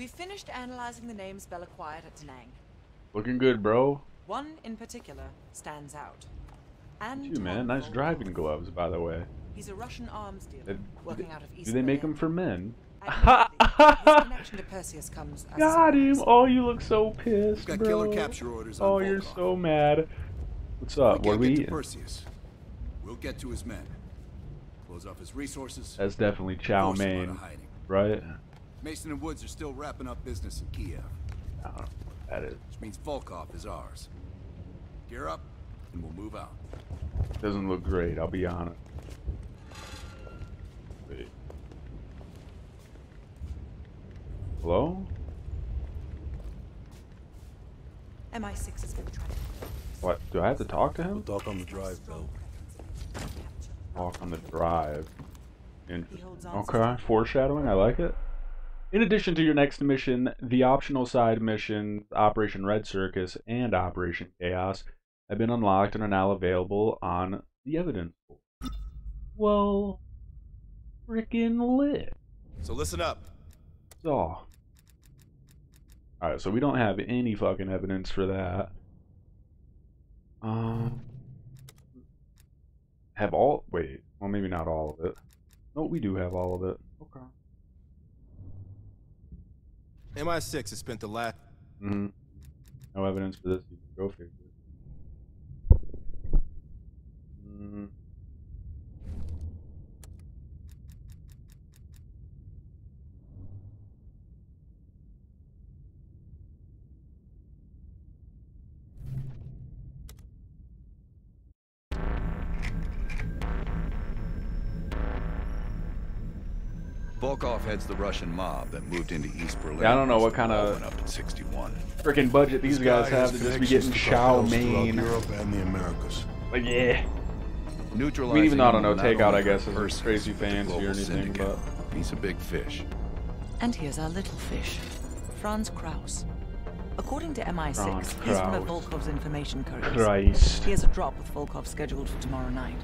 We've finished analyzing the names Bell acquired at Danang. Looking good, bro. One in particular stands out. And You man, nice driving gloves, by the way. He's a Russian arms dealer Uh, working out of East Do they make them for men? Admittedly, his connection to Perseus comes Got him! Oh, you look so pissed, Got bro. killer capture orders on Oh, you're so mad. What's We up? What are we get eating? Perseus. We'll get to his men. Close off his resources. That's definitely chow force him out mein, right? Mason and Woods are still wrapping up business in Kiev, I don't know what that is. which means Volkov is ours. Gear up, and we'll move out. Doesn't look great, I'll be honest. Wait. Hello? MI6 has been trying to What? Do I have to talk to him? talk on the drive, Bill. Walk on the drive. Interesting. holds on to Okay, foreshadowing, I like it. In addition to your next mission, the optional side missions, Operation Red Circus and Operation Chaos, have been unlocked and are now available on the evidence. Pool. Well, freaking lit. So listen up. Oh. Alright, so we don't have any fucking evidence for that. Um. Have all. Wait. Well, maybe not all of it. No, we do have all of it. Okay. MI6 has spent the last. hmm No evidence for this. Go figure. Mm. Volkov heads the Russian mob that moved into East Berlin. Yeah, I don't know what once the wall kinda- went up in 61. Freaking budget these guys have to just be getting chow mein. Europe and the Americas. Like, yeah. Neutralizing even though I don't know, will not Takeout, I guess, hurt isn't crazy but the fancy or anything, syndicate. He's a big fish. And here's our little fish, Franz Kraus. According to MI6, Franz he's one of Volkov's information couriers. Christ. He has a drop with Volkov scheduled for tomorrow night.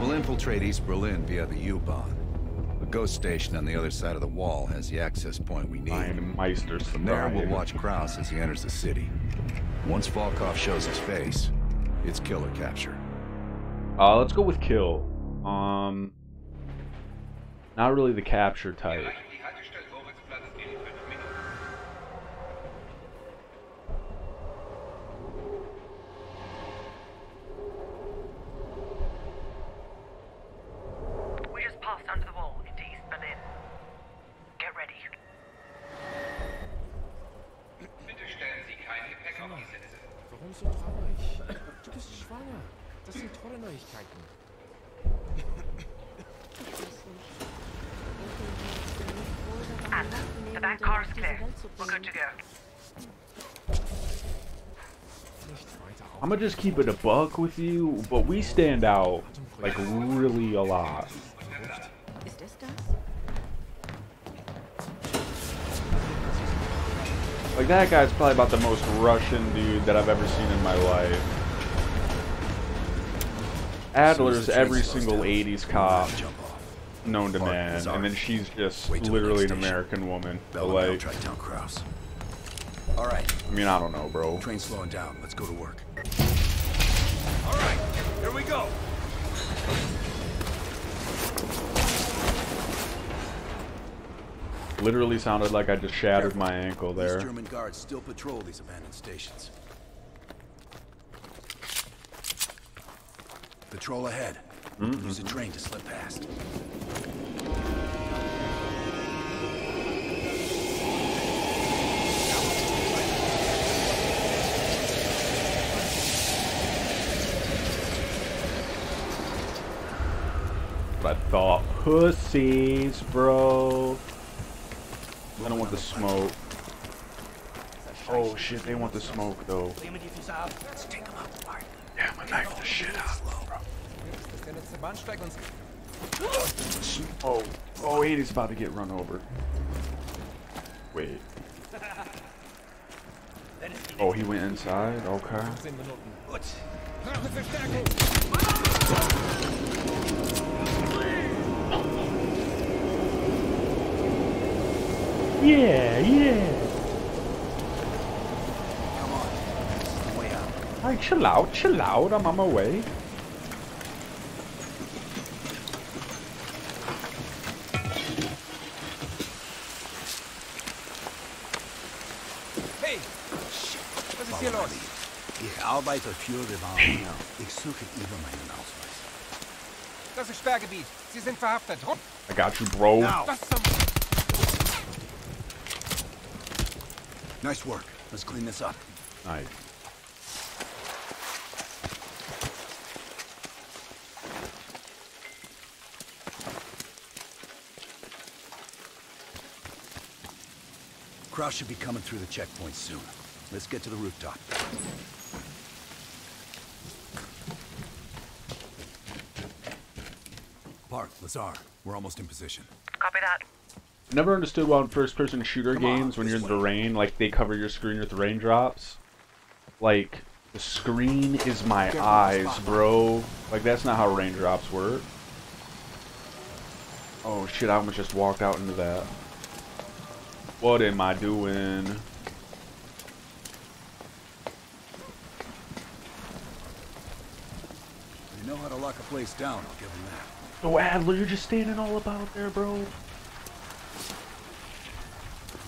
We'll infiltrate East Berlin via the U-Bahn. Ghost station on the other side of the wall has the access point we need. Mein Meister From there, we'll watch Kraus as he enters the city. Once Volkov shows his face, it's killer capture. Uh, let's go with kill. Um, not really the capture type. We just passed under the wall into East Berlin. Get ready. Bitte stellen Sie kein Gepäck auf die Sitze. Warum so traurig? Du bist schwanger. Das sind tolle Neuigkeiten. Anna, the back car is clear. We're good to go. Nicht weiter auf. I'm gonna just keep it a buck with you, but we stand out like really a lot. Ist es das? Like that guy's probably about the most Russian dude that I've ever seen in my life. Adler's every single 80s cop known to man, and then she's just Wait till the literally an. American woman. But Bell and Bell like, track down Kraus. All right, I mean, I don't know, bro. train's slowing down. Let's go to work. All right, here we go. Literally sounded like I just shattered my ankle there. These there. German guards still patrol these abandoned stations. Patrol ahead. Mm-hmm. Use a train to slip past. I thought pussies, bro. I don't want the smoke. Oh shit, they want the smoke though. Yeah, I'm gonna knife the shit out, Oh, oh, he's about to get run over. Wait. Oh, he went inside. Okay. Yeah, yeah. Come on. This is way out. Alright, chill out, chill out. I'm on my way. Hey! Shit! Was ist hier los? Ich arbeite für die Warnung. Ich suche über meinen Ausweis. Das ist Sperrgebiet. Sie sind verhaftet. I got you, bro. Now! Was zum... Nice work. Let's clean this up. Nice. Kraus should be coming through the checkpoint soon. Let's get to the rooftop. Park, Lazar, we're almost in position. Copy that. Never understood why in first-person shooter Come on, games, when you're in the rain, like they cover your screen with raindrops. Like the screen is my Careful, eyes, bro. Like that's not how raindrops work. Oh shit! I almost just walked out into that. What am I doing? You know how to lock a place down, I'll give him that. Oh, Adler, you're just standing all about there, bro.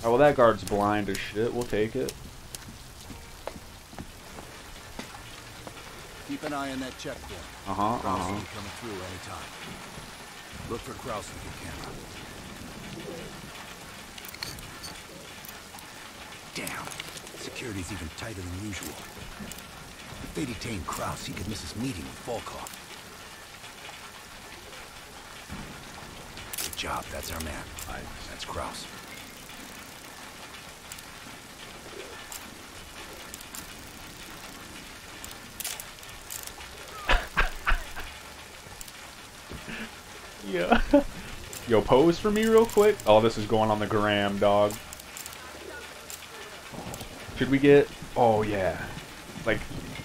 Oh, well, that guard's blind as shit. We'll take it. Keep an eye on that checkpoint. Uh-huh, uh-huh. coming through anytime. Look for Kraus with your camera. Damn. Security's even tighter than usual. If they detain Kraus, he could miss his meeting with Volkov. Good job, that's our man. That's Kraus. Yeah. Yo, pose for me real quick. Oh, this is going on the gram, dog. Should we get? Oh yeah. Like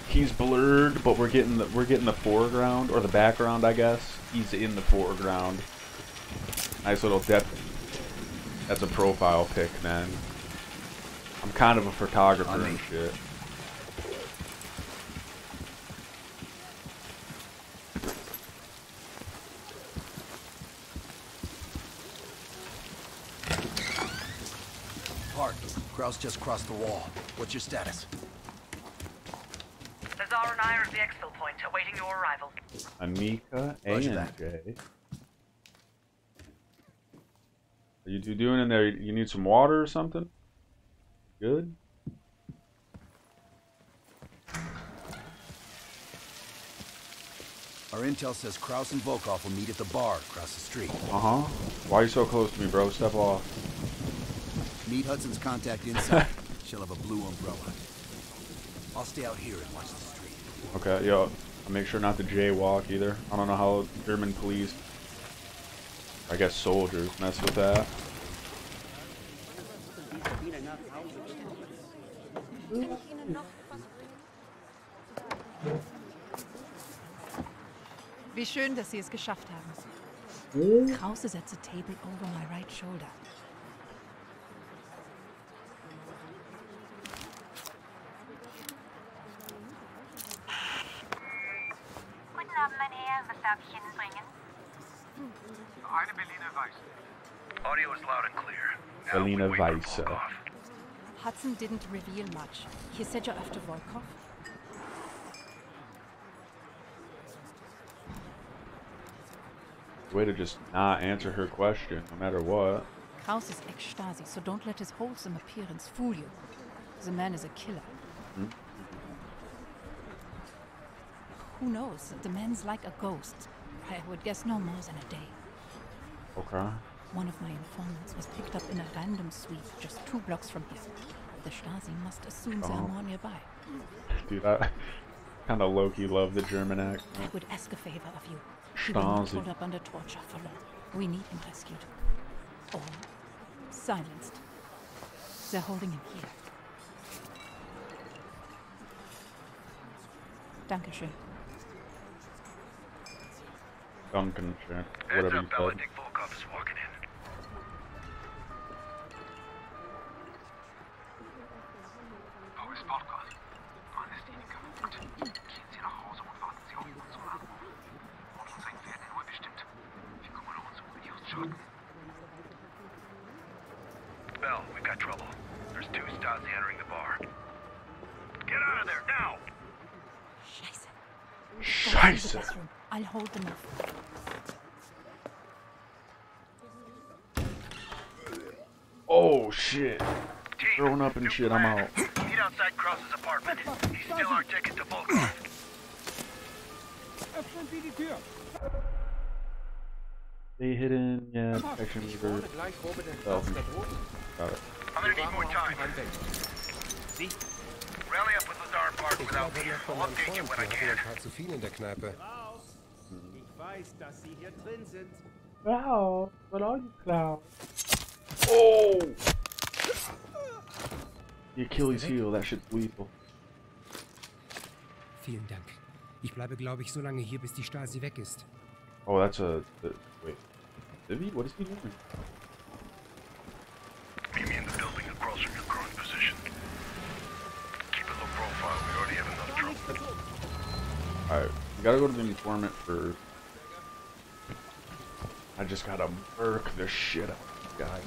he's blurred, but we're getting the we're getting the foreground or the background, I guess. He's in the foreground. Nice little depth. That's a profile pic, man. I'm kind of a photographer and shit. Park, Kraus just crossed the wall. What's your status? Lazar and I are at the exfil point, awaiting your arrival. Anika Roger and that. Jay. Are you two doing in there? You need some water or something? Good. Our intel says Kraus and Volkov will meet at the bar across the street. Uh huh. Why are you so close to me, bro? Step off. Meet Hudson's contact inside. She'll have a blue umbrella. I'll stay out here and watch the street. Okay, yo. I'll make sure not to jaywalk either. I don't know how German police, I guess soldiers, mess with that. Wie schön, dass Sie es geschafft haben. Hm? Krause set the table over my right shoulder. Guten Abend, mein Herr. Was darf ich Ihnen bringen? Eine Berliner Weiß. Audio is loud and clear. Now we Berliner wait for Weisse. Volkov. Hudson didn't reveal much. He said you're after Volkov. Way to just not answer her question, no matter what. Kraus is ex-Stasi, so don't let his wholesome appearance fool you. The man is a killer. Hmm? Who knows? The man's like a ghost. I would guess no more than a day. Okay. One of my informants was picked up in a random sweep just two blocks from here. The Stasi must assume there are Oh. more nearby. Dude, I kind of low-key love the German I would ask a favor of you. He will not Stasi. hold up under torture for long. We need him rescued. Or silenced. They're holding him here. Dankeschön. Duncan, sure. Heads Whatever you up, said. Oh shit. Throwing up and shit, I'm out. Meet outside Kraus's apartment. He's still our ticket to Volkov. Öffnen Sie die Tür. Stay hidden, yeah, Komm, protection ich reverse. wohne gleich oben im Oh. Haus der Drogen. Got it. I'm gonna need more time. Anweg. Sie? Rally up with Lazar Park Ich without glaube me. noch von I'll meinem update you Freund. when I Wir hatten can. ein paar zu viel in der Kneipe. Ich weiß, dass Sie hier drin sind. Wow, what are you, Cloud? Oh! The Achilles heel, that shit's lethal. Vielen Dank. Ich bleibe, glaube ich, so lange hier, bis die Stasi weg ist. Oh, that's a. Uh, wait. Vivi? What is he doing? Meet me in the building across from your current position. Keep a low profile. We already have enough trouble. Alright, we gotta go to the informant first. I just gotta murk the shit out of this guy.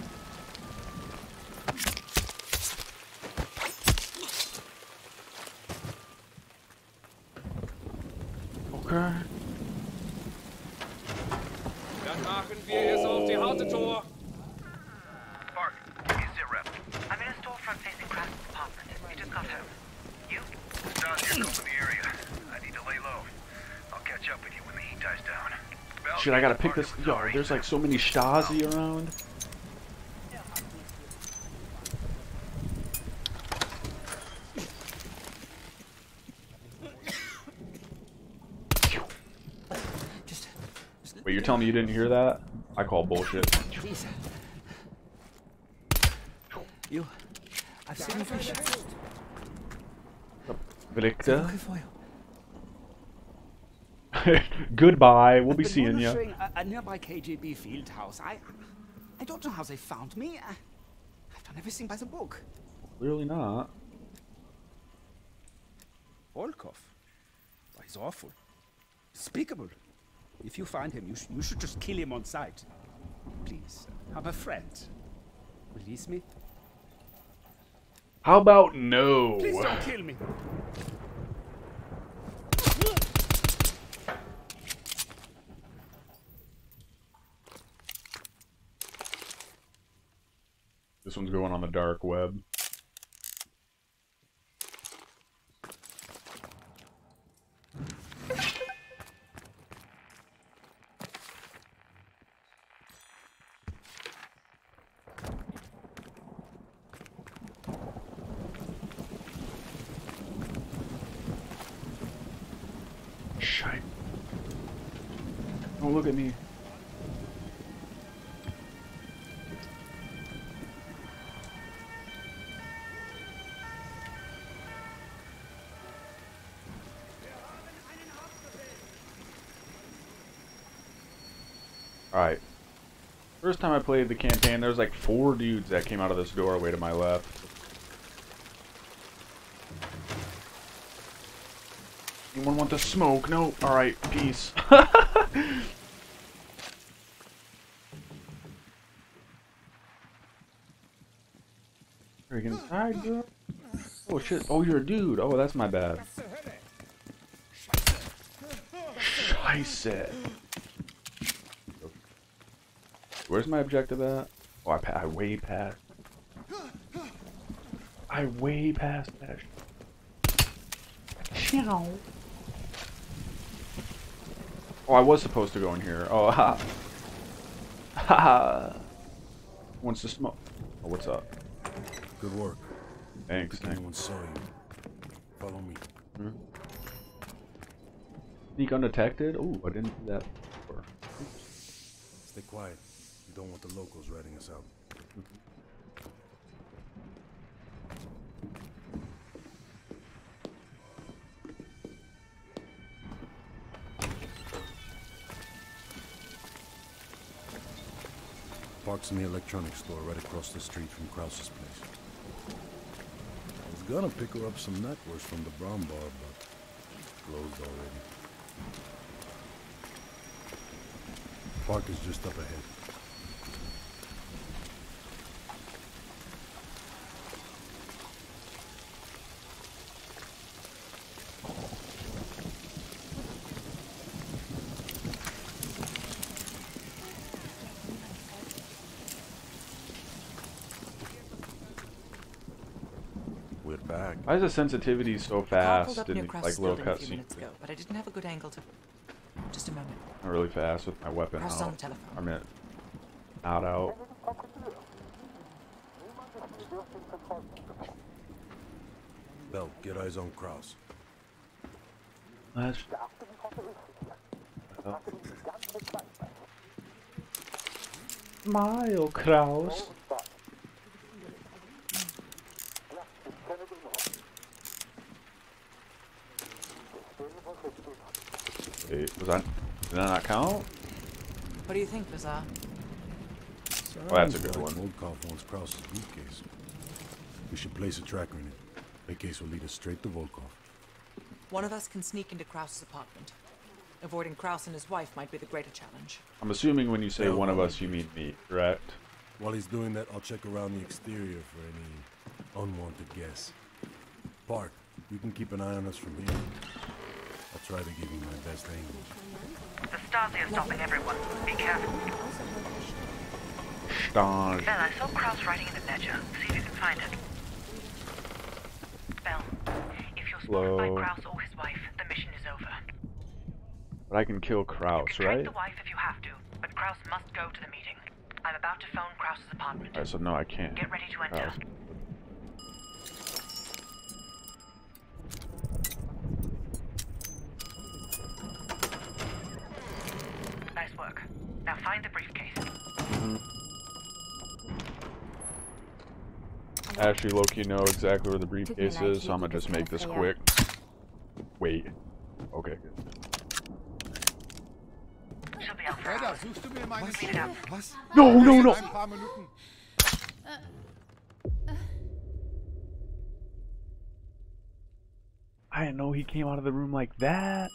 Okay. Dann machen wir es auf die harte Tour. Park, is it? I'm in a storefront facing Kraus's apartment. You just got home. You? Stasi's combing the area. I need to lay low. I'll catch up with you when the heat dies down. Shit, I gotta pick this. partner Yo, there's like so many Stasi around. Wait, you're telling me you didn't hear that? I call bullshit. please. You. I've seen the fish. Victor. You. Goodbye. We'll be seeing you. A, a nearby KGB field house. I, I don't know how they found me. I, I've done everything by the book. Clearly not. Volkov? He's awful. Despicable. If you find him, you, sh- you should just kill him on sight. Please, I'm a friend. Release me? How about no? Please don't kill me. This one's going on the dark web. Shite. Oh, look at me. Alright. First time I played the campaign, there was like four dudes that came out of this doorway to my left. Anyone want the smoke? No. Alright, peace. Freaking inside, girl. Oh shit. Oh, you're a dude. Oh, that's my bad. Scheiße. Where's my objective at? Oh, I, I way past. I way past that. Ciao. Oh, I was supposed to go in here. Oh, ha. Ha ha. Wants to smoke. Oh, what's up? Good work. Thanks, thanks. anyone saw you, follow me. Hmm? Sneak undetected? Oh, I didn't do that before. Stay quiet. Don't want the locals ratting us out. Park's in the electronics store right across the street from Kraus's place. I was gonna pick her up some knackwurst from the brown bar, but closed already. Park is just up ahead. Why is the sensitivity so fast in near like little building cutscenes? but I didn't have a good angle to. Just a moment. Not really fast with my weapon Kraus is on out. telephone. I mean, not out. Bell, get eyes on Kraus. Let's. Smile, Kraus. Wait, was that? Did that not count? What do you think, Lazar? Oh, that's a good like one. Volkov wants Kraus's briefcase. We should place a tracker in it. The case will lead us straight to Volkov. One of us can sneak into Kraus's apartment. Avoiding Kraus and his wife might be the greater challenge. I'm assuming when you say Yeah, one of us, you mean me, correct? While he's doing that, I'll check around the exterior for any unwanted guests. Park, you can keep an eye on us from here. I'll try to give you my best angle. The Stasi are stopping everyone. Be careful. Stange. Bell, I saw Kraus writing in the ledger. See if you can find it. Bell, if you're spotted by Kraus or his wife, the mission is over. But I can kill Kraus, Take right? the wife if you have to, but Kraus must go to the meeting. I'm about to phone Kraus's apartment. Alright, so no, I can't. Get ready to enter. Kraus. Nice work. Now find the briefcase. Actually, Loki know exactly where the briefcase is, so I'm gonna just make this quick. Wait. Okay, good. She'll be out for Edda, hours. suchst du mir meine Clean it up. Was? No, no, no. ein paar Minuten. I didn't know he came out of the room like that.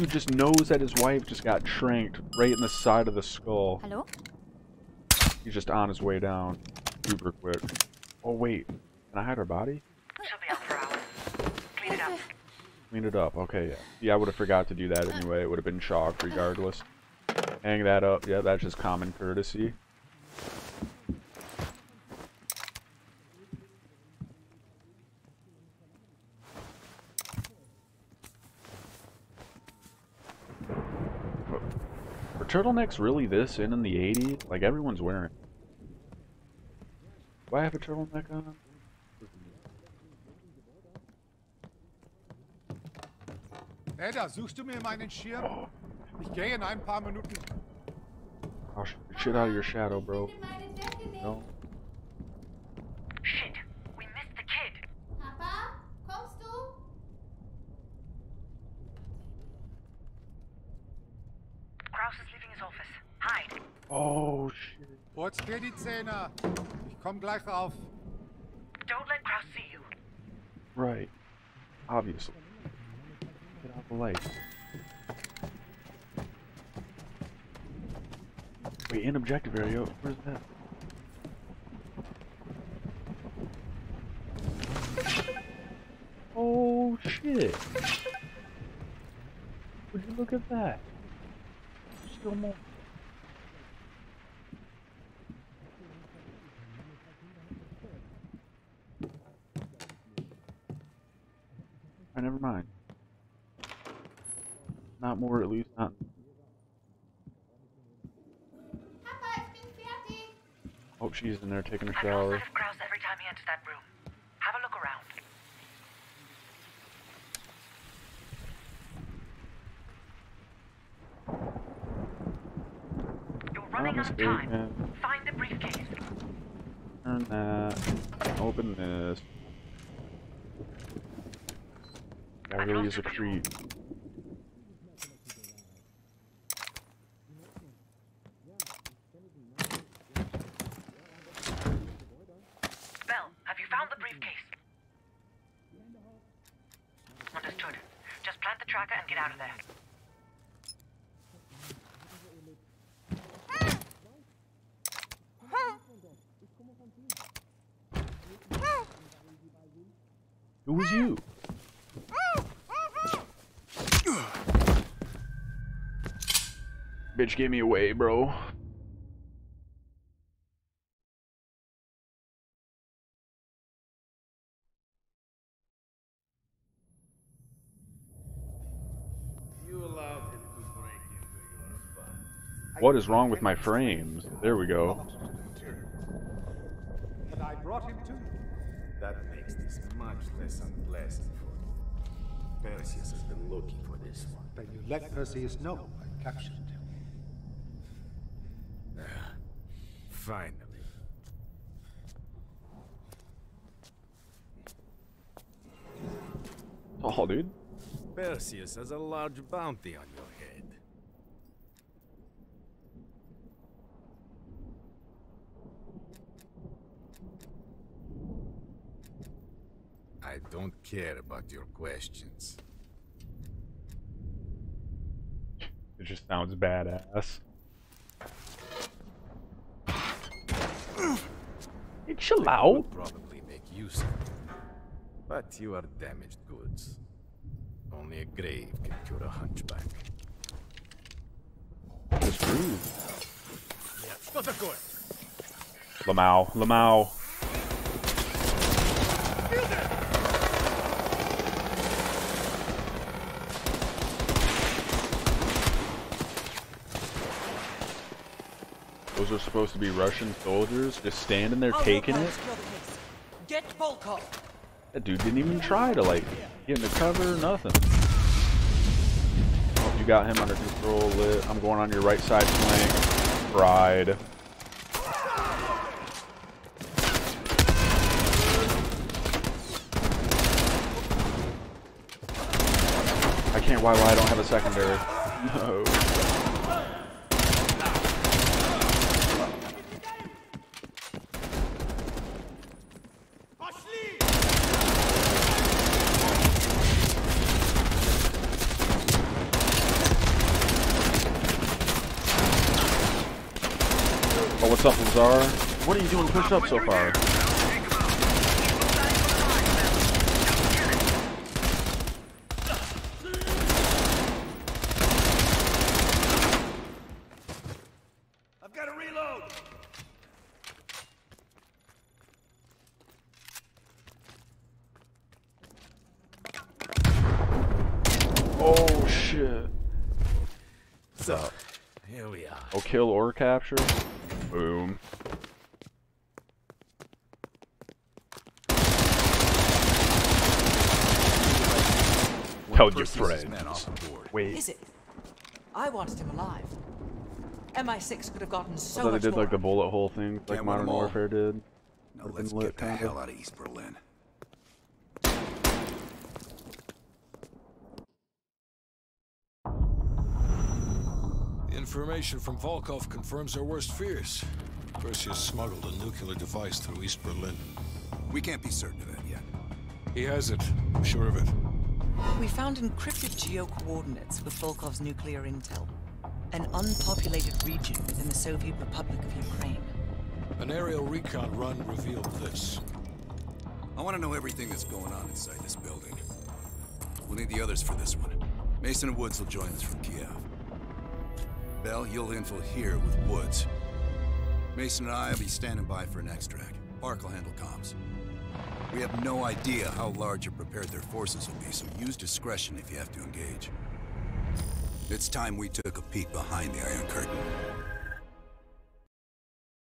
Dude just knows that his wife just got tranked right in the side of the skull. Hallo? He's just on his way down. Super quick. Oh, wait. Can I hide her body? She'll be out for hours. Clean it up. Clean it up. Okay, yeah. Yeah, I would have forgot to do that anyway. It would have been chalked regardless. Hang that up. Yeah, that's just common courtesy. Turtlenecks really this in in the 80s? Like everyone's wearing. Do I have a turtleneck on? Edda, suchst du mir meinen Schirm? Ich gehe in ein paar Minuten. I'll shoot the shit out of your shadow, bro. No. Shit. We missed the kid. Papa, kommst du? Kraus is leaving his office. Hide. Oh, shit. Putz dir die Zähne. Ich komm gleich rauf. Don't let Kraus see you. Right. Obviously. Get out the light. Wait, in objective area, where's that? Oh shit! Would you look at that? Still more. Mind. Not more, at least not. Papa, ich bin fertig. Oh, she's in there taking a shower. of Kraus every time he enters that room. Have a look around. You're running out of time. Find the briefcase. Turn that. Open this. That really is a creep. damage gave me away, bro. What is wrong with my frames? There we go. And I brought him to you. That makes this much less unpleasant for you. Perseus has been looking for this one. But you let Perseus know I captured finally. Oh, dude. Perseus has a large bounty on your head. I don't care about your questions. It just sounds badass. Chill out. Probably make use of, but you are damaged goods. Only a grave can cure a hunchback. That's rude. Lamau, Lamau. Those are supposed to be Russian soldiers just standing there taking it. us kill the case. Get Volkov. That dude didn't even try to like get in the cover or nothing. Oh, you got him under control, lit. I'm going on your right side flank. Pride. I can't why why I don't have a secondary. No. Oh, Lazar? What are you doing push up so far? I've got to reload! Oh shit. So, here we are. Oh, kill or capture? Boom. Tell your Perseus' men friends. off the board. Wait. Is it? I wanted him alive. MI6 could have gotten I so thought they did more. like the bullet hole thing, like Can't win Modern 'em all. Warfare did. Now let's get the hell out of East Berlin. The information from Volkov confirms our worst fears. Perseus smuggled a nuclear device through East Berlin. We can't be certain of that yet. He has it. I'm sure of it. We found encrypted geo-coordinates with Volkov's nuclear intel. An unpopulated region within the Soviet Republic of Ukraine. An aerial recon run revealed this. I want to know everything that's going on inside this building. We'll need the others for this one. Mason and Woods will join us from Kiev. Bell, you'll infill here with Woods. Mason and I will be standing by for an extract. Park will handle comms. We have no idea how large or prepared their forces will be, so use discretion if you have to engage. It's time we took a peek behind the Iron Curtain.